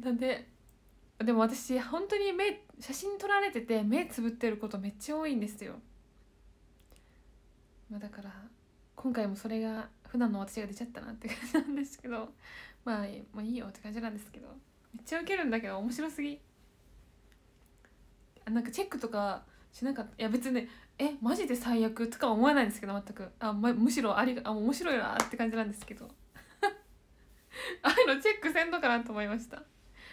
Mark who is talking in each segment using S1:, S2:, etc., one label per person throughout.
S1: なんででも私本当に目写真撮られてて目つぶってることめっちゃ多いんですよ、まあ、だから今回もそれが普段の私が出ちゃったなって感じなんですけど。まあまあいいよって感じなんですけど。めっちゃウケるんだけど面白すぎ。なんかチェックとかしなかった。いや別にねえマジで最悪とか思わないんですけど全く。あ、ま、むしろありあ面白いなって感じなんですけど。ああいうのチェックせんのかなと思いました。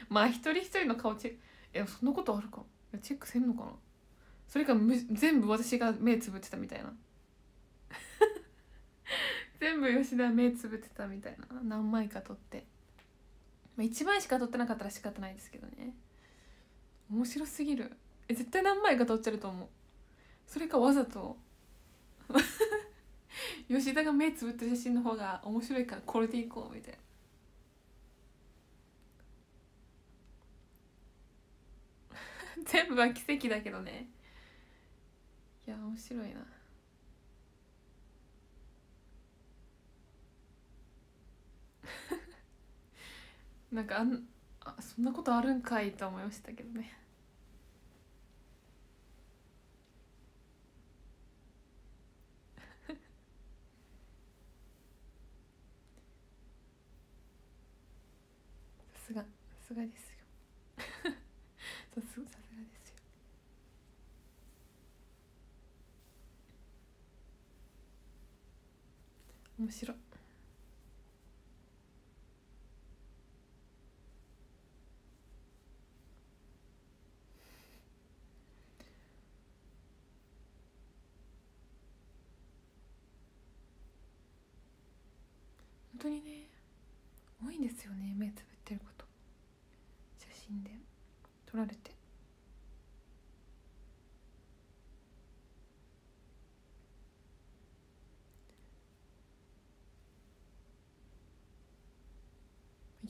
S1: まあ一人一人の顔チェックえそんなことあるか？チェックせんのかな？それかむ全部私が目つぶってたみたいな。全部吉田目つぶってたみたいな。何枚か撮って。まあ、1枚しか撮ってなかったら仕方ないですけどね。面白すぎる。え絶対何枚か撮ってると思う。それかわざと。吉田が目つぶってる写真の方が面白いからこれでいこうみたいな。全部は奇跡だけどね。いや面白いな。なんかあんあそんなことあるんかいと思いましたけどね。さすがさすがですよ。さすさすがですよ面白い。本当にね多いんですよね目つぶってること。写真で撮られて。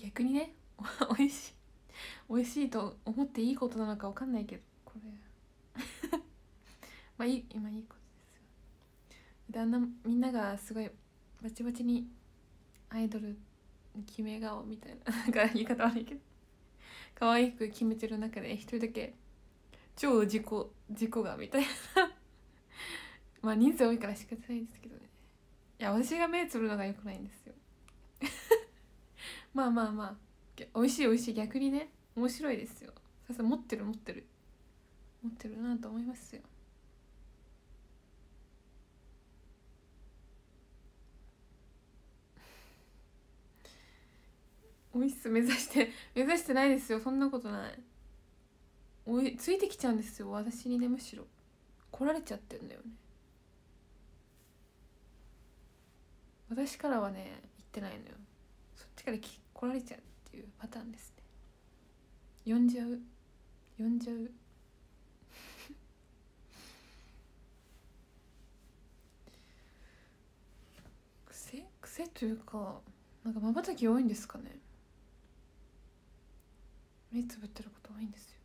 S1: 逆にね 美味しい美味しいと思っていいことなのか分かんないけどこれ。まあいい今いいことですよ。であんみんながすごいバチバチにアイドル決め顔みたいな なんか言い方悪いけど。可愛く決めてる中で一人だけ超自己自己がみたいな。まあ人数多いから仕方ないですけどね。いや私が目つぶるのがよくないんですよ。まあまあまあ。美味しい美味しい。逆にね。面白いですよ。さすが持ってる持ってる。持ってるなと思いますよ。おいっす目指して目指してないですよ。そんなことない。おいついてきちゃうんですよ。私にねむしろ。来られちゃってんだよね。私からはね言ってないのよ。そっちからき来られちゃうっていうパターンですね。呼んじゃう。呼んじゃう。癖？癖というかなんかまばたき多いんですかね。目つぶってること多いんですよ。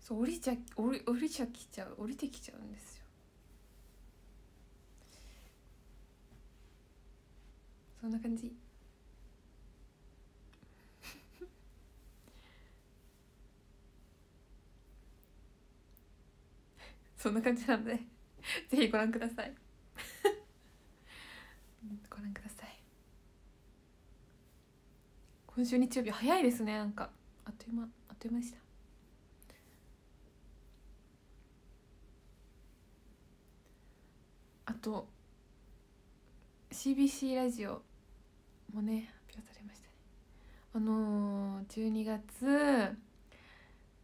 S1: そう降りちゃ降り降りちゃきちゃう。降りてきちゃうんですよそんな感じ。そんな感じなので。ぜひご覧ください。ご覧ください。今週日曜日早いですねなんか。あっという間あっという間でした。あと CBC ラジオもね発表されましたね。あのー、12月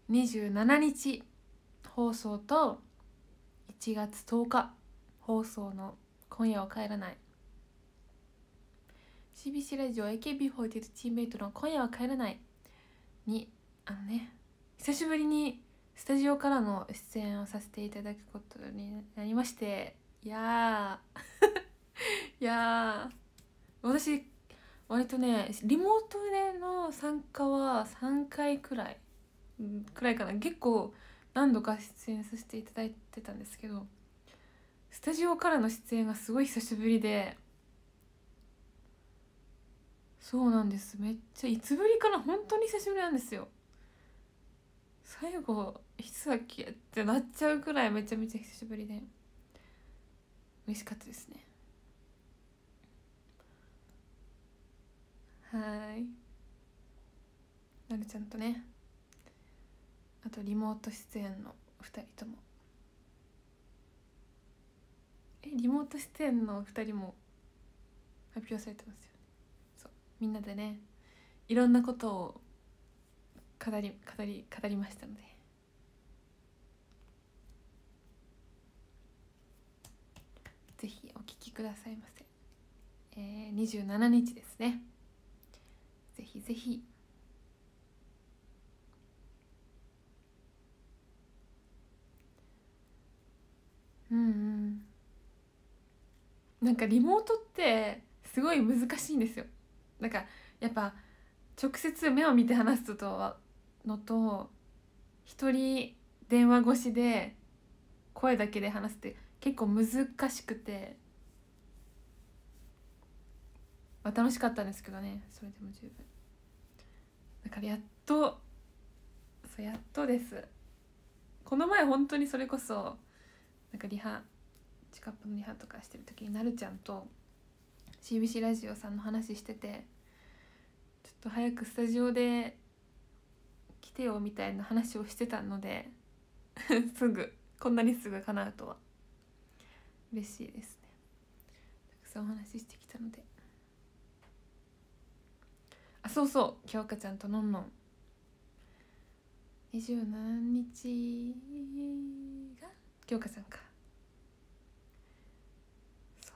S1: 27日放送と1月10日放送の「今夜は帰らない」CBC ラジオ AKB48 チームメイトの「今夜は帰らない」にあのね久しぶりにスタジオからの出演をさせていただくことになりまして。いや いや私割とねリモートでの参加は3回くらいくらいかな。結構何度か出演させていただいてたんですけどスタジオからの出演がすごい久しぶりでそうなんです。めっちゃいつぶりかな。本当に久しぶりなんですよ。最後いつだっけってなっちゃうくらいめちゃめちゃ久しぶりで嬉しかったですね。はい。なるちゃんとね。あとリモート出演の2人とも。えリモート出演の2人も発表されてますよね。そう。みんなでねいろんなことを語り語り語りましたので。ぜひお聞きくださいませ、えー、27日ですね。ぜひぜひ。うんうん。なんかリモートってすごい難しいんですよ。なんかやっぱ直接目を見て話すとのと一人電話越しで声だけで話すって結構難しくて、まあ、楽しかったんですけどねそれでも十分。だからやっとそうやっとです。この前本当にそれこそなんかリハチカップのリハとかしてる時になるちゃんと CBC ラジオさんの話しててちょっと早くスタジオで来てよみたいな話をしてたので すぐこんなにすぐ叶うとは。嬉しいですね。たくさんお話ししてきたので。そうそう京香ちゃんとのんの。ん27日が京香さんか。そう。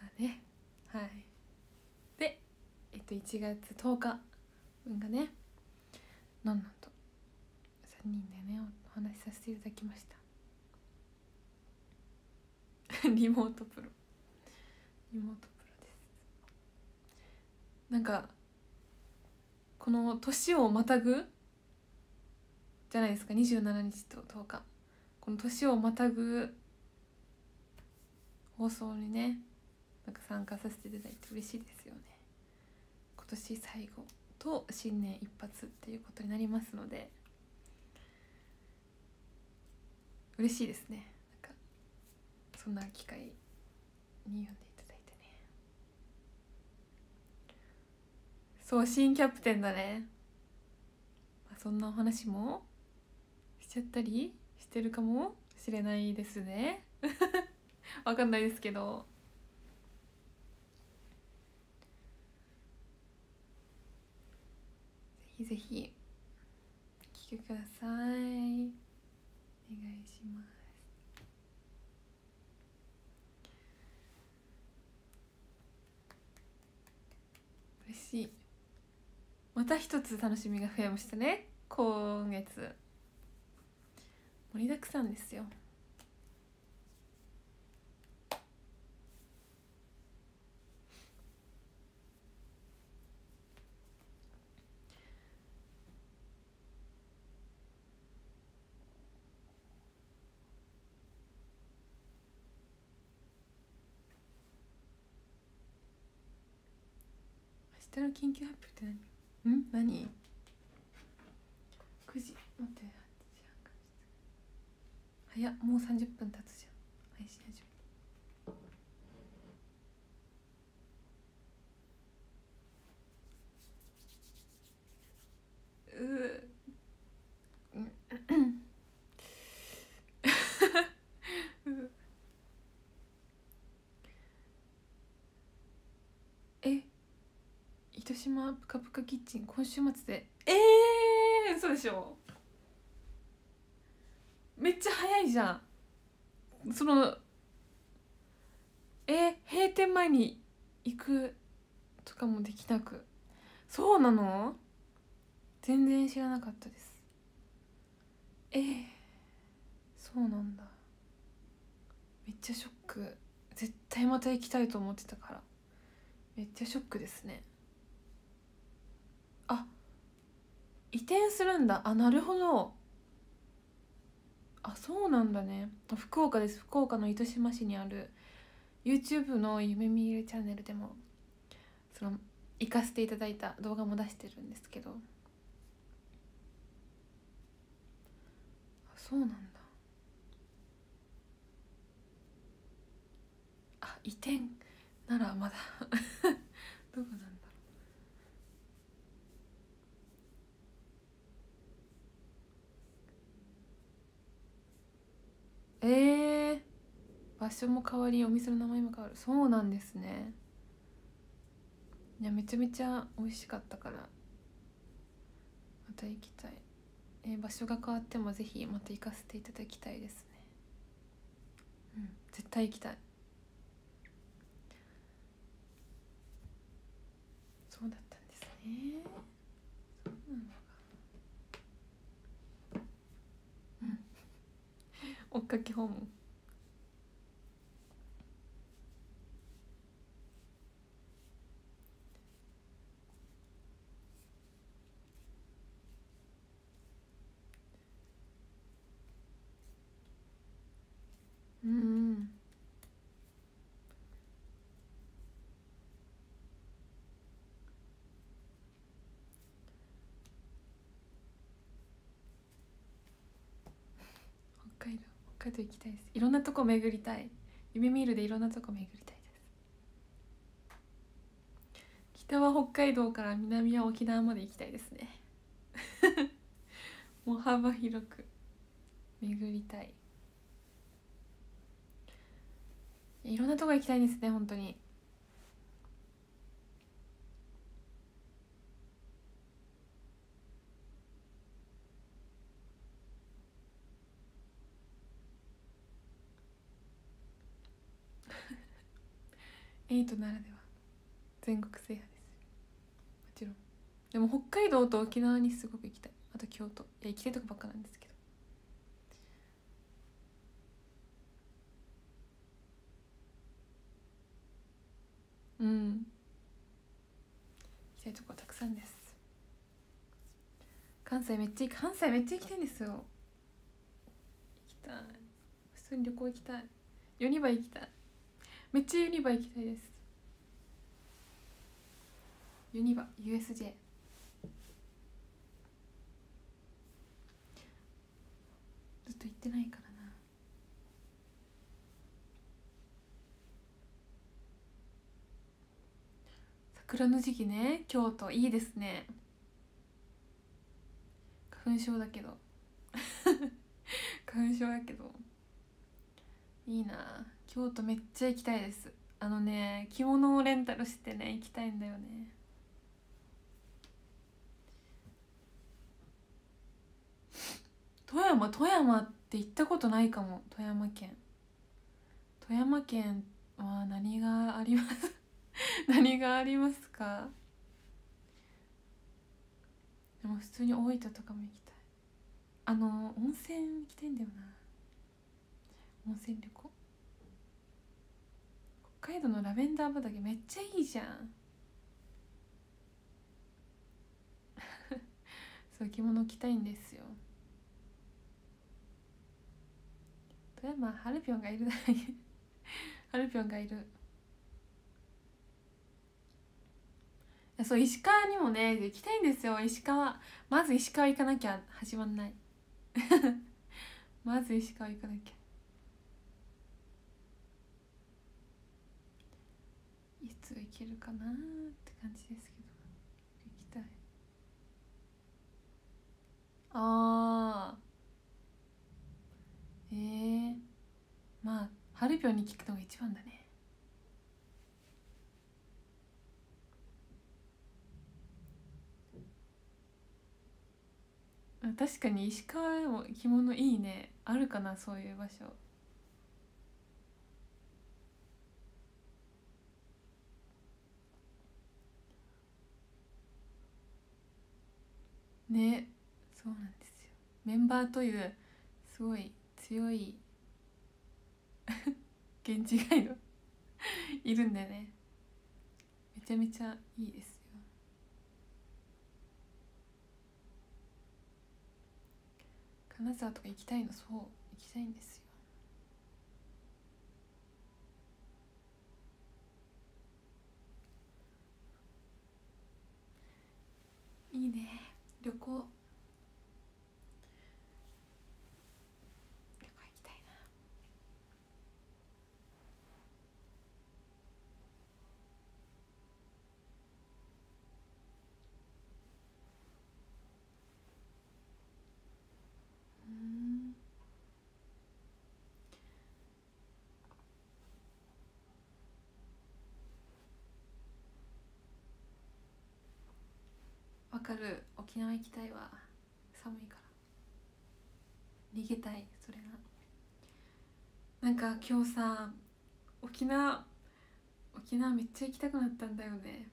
S1: まあね。はい。でえっと1月10日分がねのんのんと。3人でねお話しさせていただきました。リモートプロ。リモートなんかこの年をまたぐ？じゃないですか。27日と10日。この年をまたぐ？放送にねなんか参加させていただいて嬉しいですよね。今年最後と新年一発っていうことになりますので。嬉しいですね。なんかそんな機会に読んでいただいてねそう新キャプテンだね、まあ、そんなお話もしちゃったりしてるかもしれないですね。わかんないですけど。ぜひぜひお聞きくださいお願いします嬉しいまた一つ楽しみが増えましたね。今月。盛りだくさんですよ。明日の緊急発表って何？ん？何 ?9 時。待って。早っ。もう30分経つじゃん。配信始め。うえ糸島ぷかぷかキッチン今週末で。ええー、嘘でしょ。めっちゃ早いじゃん。そのえ閉店前に行くとかもできなく。そうなの？全然知らなかったです。えー、そうなんだ。めっちゃショック。絶対また行きたいと思ってたから。めっちゃショックですねあ移転するんだ。あなるほど。あそうなんだね。福岡です。福岡の糸島市にある YouTube の夢見るチャンネルでもその行かせていただいた動画も出してるんですけど。あそうなんだ。あ移転ならまだ。どこだろうえー、場所も変わりお店の名前も変わる。そうなんですね。いやめちゃめちゃ美味しかったから。また行きたい、えー場所が変わってもぜひまた行かせていただきたいですね。うん絶対行きたい。そうだったんですね。そうなのか。うん。追っかけ訪問。うん。北海道北海道行きたいです。いろんなとこ巡りたい。夢見るでいろんなとこ巡りたいです北は北海道から南は沖縄まで行きたいですね。もう幅広く巡りたい。いろんなとこ行きたいですね本当に。エイトならでは。全国制覇です。もちろん。でも北海道と沖縄にすごく行きたい。あと京都。いや行きたいとこばっかなんですけど。うん。行きたいとこたくさんです。関西めっちゃ行関西めっちゃ行きたいんですよ。行きたい。普通に旅行行きたい。ユニバ行きたい。めっちゃユニバ行きたいです。ユニバ USJ ずっと行ってないからな桜の時期ね京都いいですね。花粉症だけど。花粉症だけど。いいな。京都めっちゃ行きたいです。あのね着物をレンタルしてね行きたいんだよね。富山富山って行ったことないかも。富山県。富山県は何があります？何がありますか？でも普通に大分とかも行きたい。あの温泉行きたいんだよな。温泉旅行？北海道のラベンダー畑めっちゃいいじゃん。そう着物着たいんですよ。富山ハルピョンがいるだけ。ハルピョンがいるいやそう石川にもね行きたいんですよ石川。まず石川行かなきゃ始まんない。まず石川行かなきゃ。いつ行けるかなって感じですけど。行きたい。あー。えー、まあハルピョンに聞くのが一番だねあ確かに石川でも着物いいね。あるかなそういう場所。ねそうなんですよ。メンバーというすごい強い 現地ガイド。いるんでね。めちゃめちゃいいですよ金沢とか行きたいのそう行きたいんですよ。いいね。旅行旅行行きたいなうんわかる沖縄行きたいわ。寒いから。逃げたいそれななんか今日さ沖縄沖縄めっちゃ行きたくなったんだよね。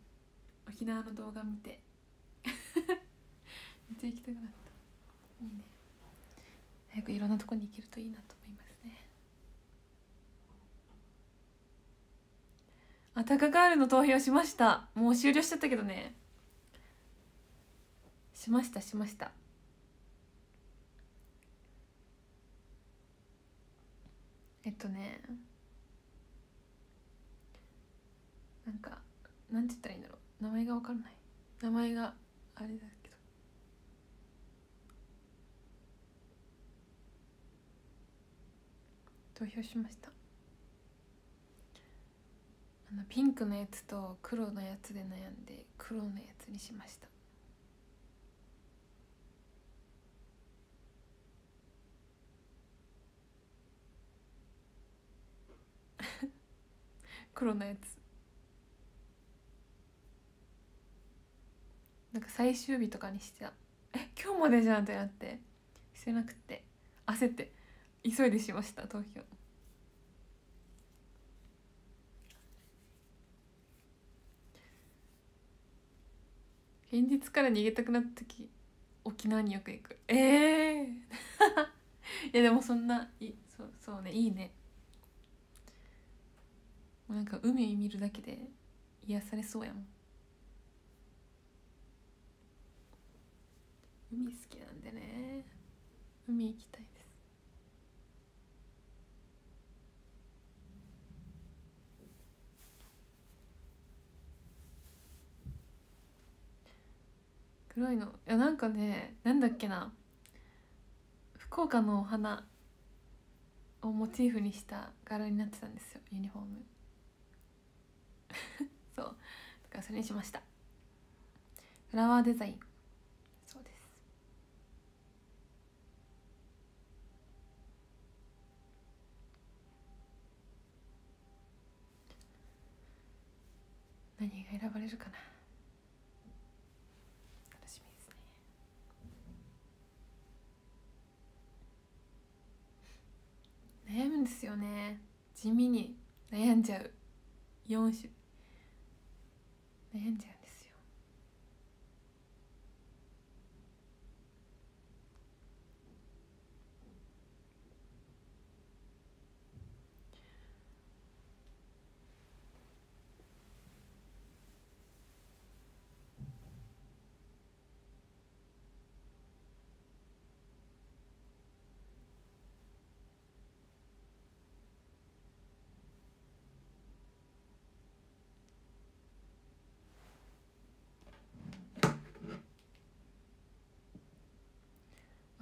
S1: 沖縄の動画見て。めっちゃ行きたくなった。いいね。早くいろんなとこに行けるといいなと思いますね。あタカガールの投票しました。もう終了しちゃったけどね。しましたしました。えっとねなんかなんて言ったらいいんだろう。名前がわからない。名前があれだけど。投票しました。あのピンクのやつと黒のやつで悩んで黒のやつにしました。黒のやつ。なんか最終日とかにしてたえ今日までじゃんってなってしてなくて焦って急いでしました投票現実から逃げたくなった時沖縄によく行く。ええー、いやでもそんないそうそうねいいね。なんか海見るだけで癒されそうやもん。海好きなんでね。海行きたいです。黒いの。いやなんかねなんだっけな。福岡のお花をモチーフにした柄になってたんですよユニフォーム。そう。だからそれにしました。フラワーデザイン。そうです。何が選ばれるかな。楽しみですね。悩むんですよね。地味に悩んじゃう。4種。悩んじゃう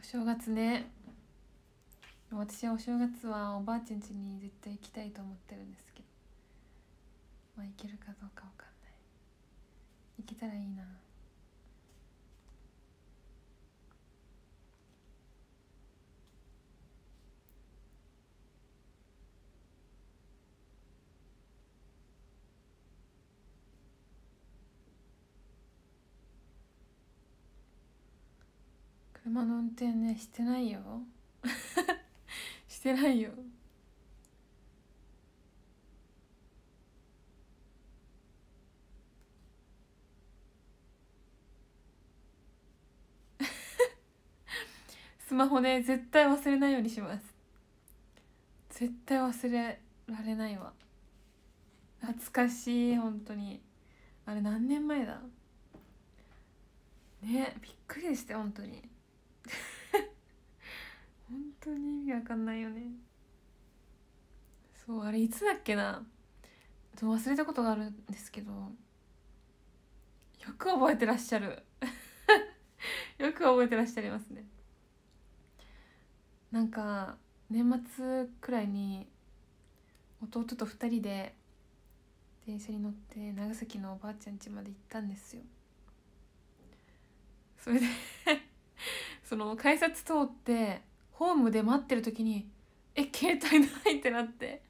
S1: 正月ね。私はお正月はおばあちゃん家に絶対行きたいと思ってるんですけど。まあ行けるかどうか分かんない。行けたらいいな。車の運転ねしてないよ。してないよ。スマホね絶対忘れないようにします。絶対忘れられないわ。懐かしい本当に。あれ何年前だ？ねびっくりしたよ本当に。本当に意味わかんないよね。そうあれいつだっけな？忘れたことがあるんですけど。よく覚えてらっしゃる。よく覚えてらっしゃいますね。なんか年末くらいに弟と2人で電車に乗って長崎のおばあちゃん家まで行ったんですよ。それでその改札通ってホームで待ってる時に「え携帯ない」ってなって。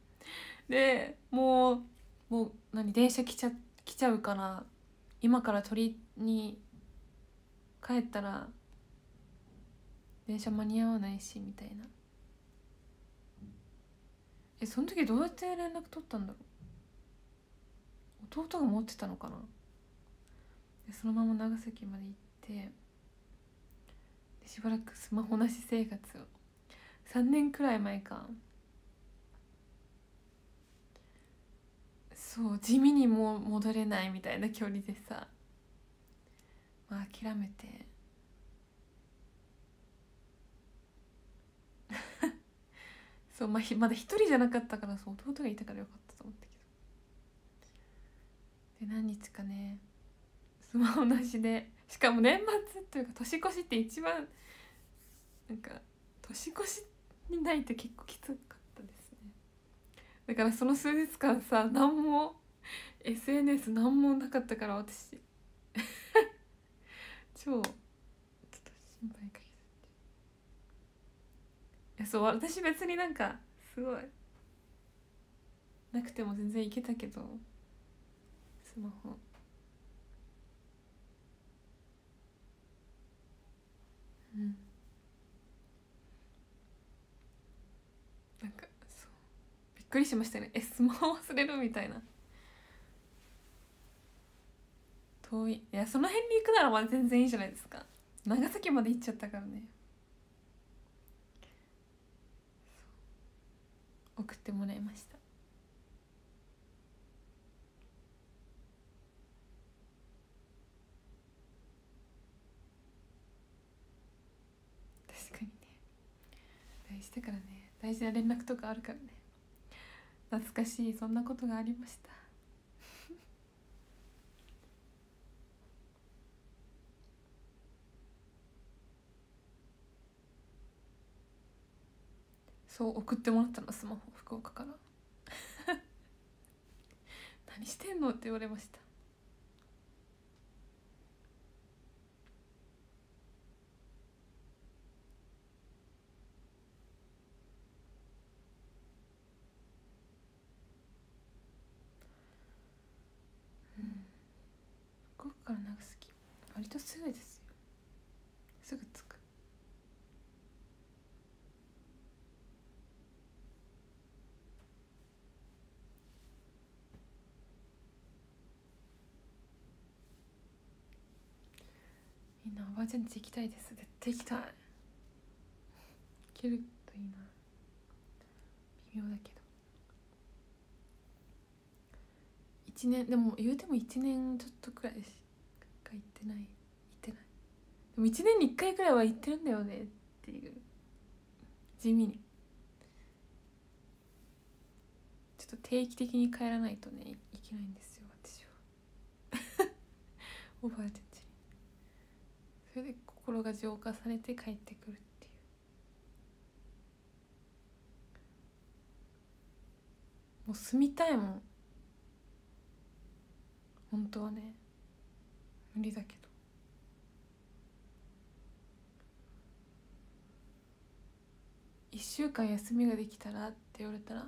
S1: でもうもう何電車来ちゃ来ちゃうから今から取りに帰ったら電車間に合わないしみたいな。えその時どうやって連絡取ったんだろう。弟が持ってたのかな。でそのまま長崎まで行ってしばらくスマホなし生活を。3年くらい前か。そう地味にもう戻れないみたいな距離でさ。まあ諦めて。そうまあ、まだ一人じゃなかったからそう弟がいたからよかったと思ったけど。で何日かねスマホなしでしかも年末っていうか年越しって一番なんか年越しにないと結構きつかったですね。だからその数日間さ何も SNS 何もなかったから私。超ちょっと心配かけいやそう私別になんかすごいなくても全然いけたけどスマホ。うんかそうびっくりしましたね。えスマホ忘れるみたいな。遠い。いやその辺に行くならまだ全然いいじゃないですか。長崎まで行っちゃったからね。送ってもらいました。確かにね。大事だからね。大事な連絡とかあるからね。懐かしいそんなことがありました。そう送ってもらったのスマホ福岡から。何してんのって言われました。から長崎割とすぐですよ。すぐ着く。みんなおばあちゃん家行きたいです。絶対行きたい。行けるといいな。微妙だけど。1年でも言うても1年ちょっとくらいしか行ってない。行ってない。でも1年に1回くらいは行ってるんだよねっていう。地味に。ちょっと定期的に帰らないとねいけないんですよ私は。おばあちゃん家に。それで心が浄化されて帰ってくるっていう。もう住みたいもん。本当はね。無理だけど。1週間休みができたらって言われたら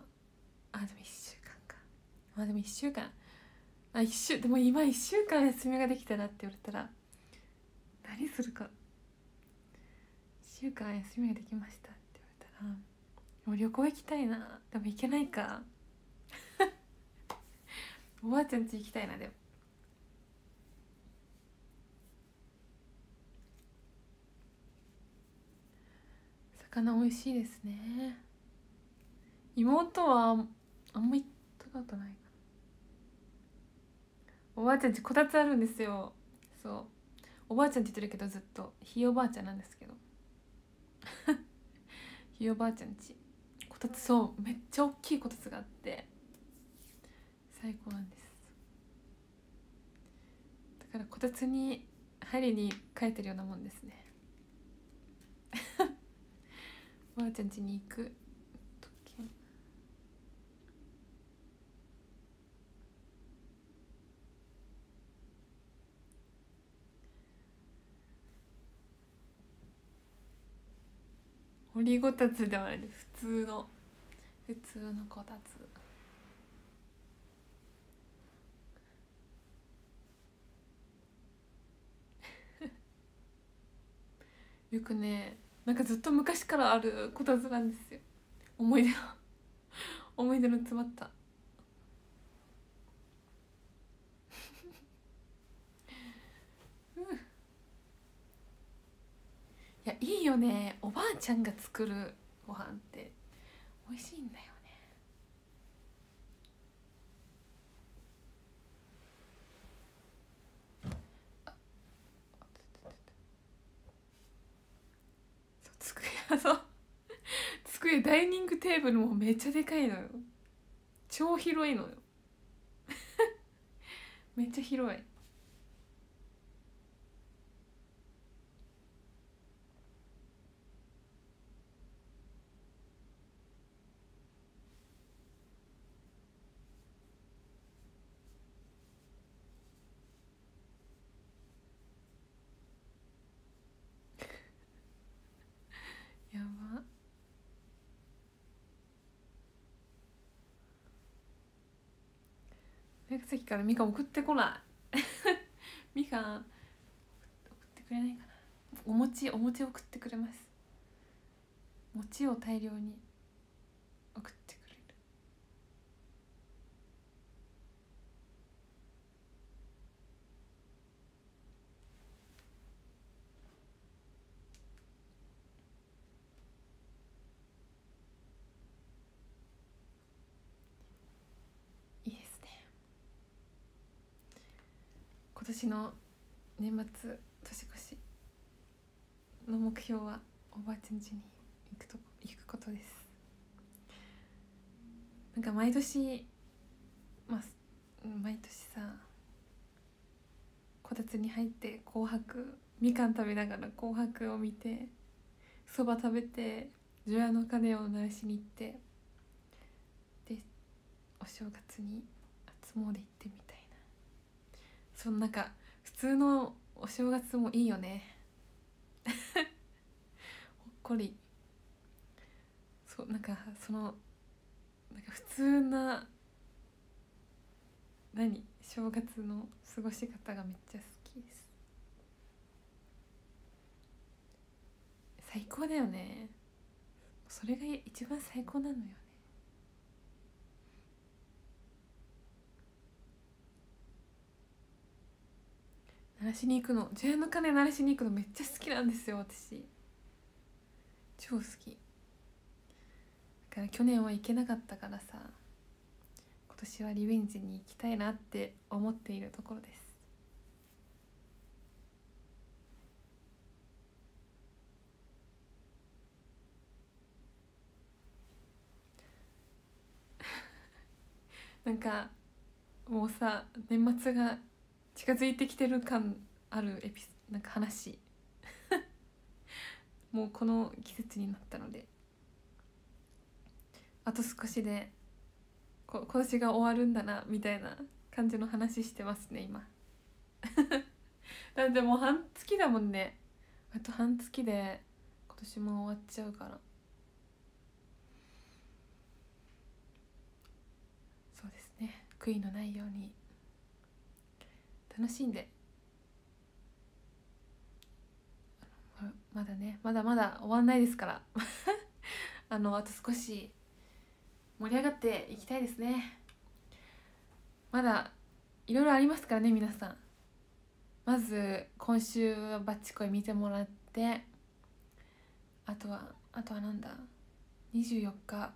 S1: あでも1週間か。まあでも1週間。あ一週でも今1週間休みができたらって言われたら何するか。1週間休みができましたって言われたらもう旅行行きたいな。でも行けないか。おばあちゃん家行きたいなでも。魚美味しいですね。妹はあんま行ったことないかおばあちゃんちこたつあるんですよ。そう。おばあちゃんって言ってるけどずっと。ひいおばあちゃんなんですけど。ひいおばあちゃんちこたつそう。めっちゃ大きいこたつがあって。最高なんです。だからこたつに入りに帰ってるようなもんですね。おばあちゃん家に行く。時掘りごたつではないです。普通の。普通のこたつ。よくねなんかずっと昔からあるこたつなんですよ。思い出の 思い出の詰まった。うん。いやいいよね。おばあちゃんが作るご飯って。美味しいんだよねあそうそう。机ダイニングテーブルもめっちゃでかいのよ。超広いのよ。めっちゃ広いやば席かさっきからみかん送ってこない。みかん送ってくれないかな。お餅お餅送ってくれます。餅を大量に送ってくれるいいですね今年の年末年越しの目標はおばあちゃん家に行くと行くことです。なんか毎年まあ毎年さこたつに入って紅白みかん食べながら紅白を見てそば食べて除夜の鐘を鳴らしに行ってでお正月に初詣行ってみたいなそのなか普通のお正月もいいよね。ほっこり。そうなんかそのなんか普通な何？正月の過ごし方がめっちゃ好きです。最高だよね。それが一番最高なのよね。鳴らしに行くの除夜の鐘鳴らしに行くのめっちゃ好きなんですよ私。超好き。だから去年は行けなかったからさ今年はリベンジに行きたいなって思っているところです。なんかもうさ年末が近づいてきてる感あるエピなんか話。もうこの季節になったので。あと少しでこ今年が終わるんだなみたいな感じの話してますね今。だってもう半月だもんね。あと半月で今年も終わっちゃうから。そうですね。悔いのないように。楽しんで。まだねまだまだ終わんないですから。あのあと少し盛り上がっていきたいですね。まだいろいろありますからね皆さん。まず今週はバッチコイ見てもらって。あとはあとはなんだ。24日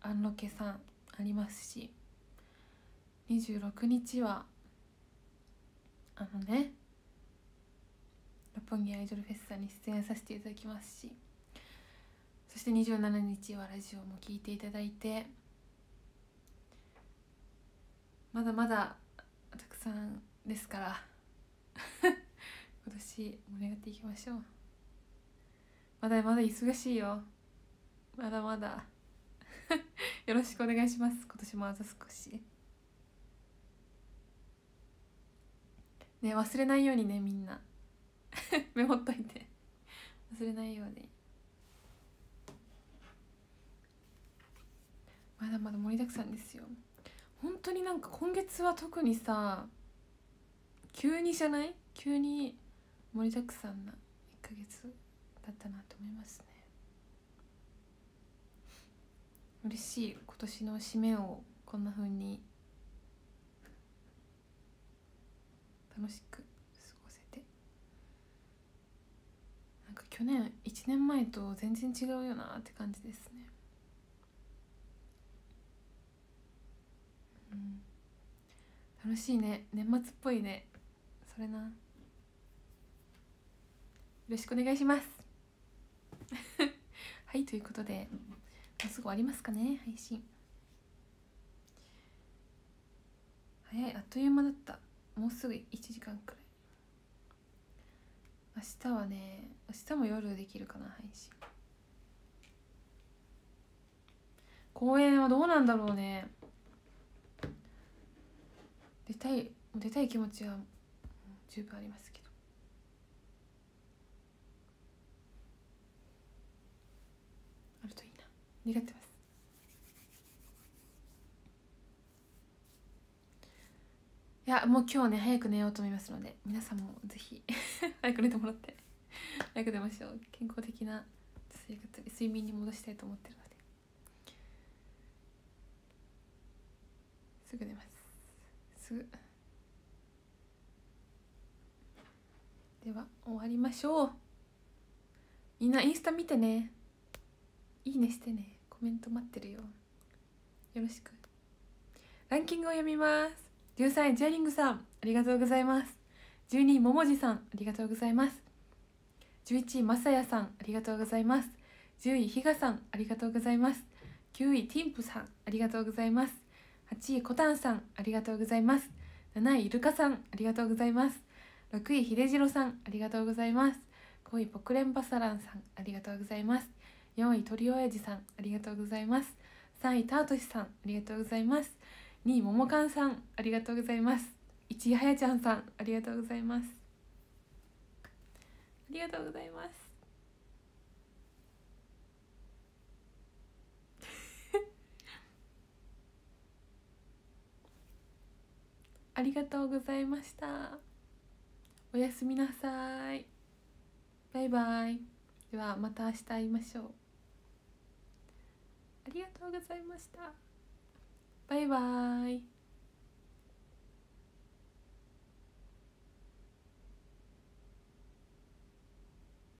S1: アンロケさんありますし。26日はあのね六本木アイドルフェスタに出演させていただきますしそして27日はラジオも聞いていただいてまだまだたくさんですから 今年盛り上がっていきましょう。まだまだ忙しいよ。まだまだ。よろしくお願いします。今年もあと少し。ね忘れないようにねみんな。メモっといて。忘れないように。まだまだ盛りだくさんですよ。本当になんか今月は特にさ急にじゃない？急に盛りだくさんな1ヶ月だったなと思いますね。嬉しい。今年の締めをこんな風に楽しく過ごせて。なんか去年1年前と全然違うよなって感じですね。うん。楽しいね。年末っぽいね。それな。よろしくお願いします。はいということでもうすぐ終わりますかね配信。早い。あっという間だったもうすぐ1時間くらい明日はね明日も夜できるかな配信。公演はどうなんだろうね。出たい出たい気持ちは十分ありますけど。あるといいな。願ってますいやもう今日ね早く寝ようと思いますので皆さんもぜひ 早く寝てもらって早く寝ましょう。健康的な生活睡眠に戻したいと思ってるので。すぐ寝ます。すぐ。では終わりましょう。みんなインスタ見てね。いいねしてね。コメント待ってるよ。よろしく。ランキングを読みます。13位ジェリングさんありがとうございます。12位ももじさんありがとうございます。11位まさやさんありがとうございます。10位ひがさんありがとうございます。9位ティンプさんありがとうございます。8位コタンさんありがとうございます。7位イルカさんありがとうございます。6位秀次郎さんありがとうございます。5位ポクレンバサランさんありがとうございます。4位鳥親父さんありがとうございます。3位タートシさんありがとうございます。2位ももかんさんありがとうございます。1位はやちゃんさんありがとうございます。ありがとうございます。ありがとうございました。おやすみなさい。バイバイ。ではまた明日会いましょう。ありがとうございました。バイバイ。